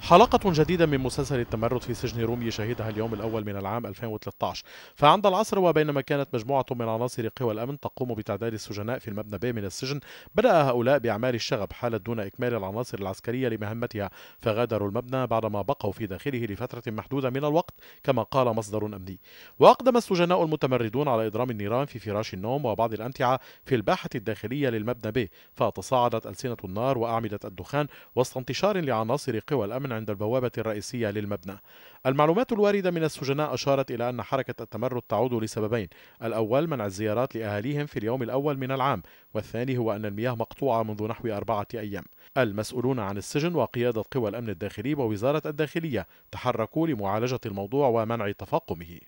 حلقة جديدة من مسلسل التمرد في سجن رومي شهدها اليوم الأول من العام 2013 فعند العصر وبينما كانت مجموعة من عناصر قوى الأمن تقوم بتعداد السجناء في المبنى ب من السجن بدأ هؤلاء بأعمال الشغب حالت دون إكمال العناصر العسكرية لمهمتها فغادروا المبنى بعدما بقوا في داخله لفترة محدودة من الوقت كما قال مصدر أمني. وأقدم السجناء المتمردون على إضرام النيران في فراش النوم وبعض الأمتعة في الباحة الداخلية للمبنى ب. فتصاعدت ألسنة النار وأعمدة الدخان وسط انتشار لعناصر قوى الأمن عند البوابة الرئيسية للمبنى. المعلومات الواردة من السجناء أشارت إلى أن حركة التمرد تعود لسببين. الأول منع الزيارات لأهاليهم في اليوم الأول من العام والثاني هو أن المياه مقطوعة منذ نحو أربعة أيام. المسؤولون عن السجن وقيادة قوى الأمن الداخلي ووزارة الداخلية تحركوا لمعالجة الموضوع ومنع تفاقمه.